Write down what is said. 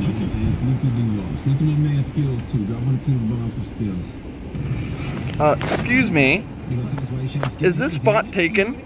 yours. Look at my man's Skills too. Drop one to bomb for Skills. Uh, excuse me. Is this spot taken?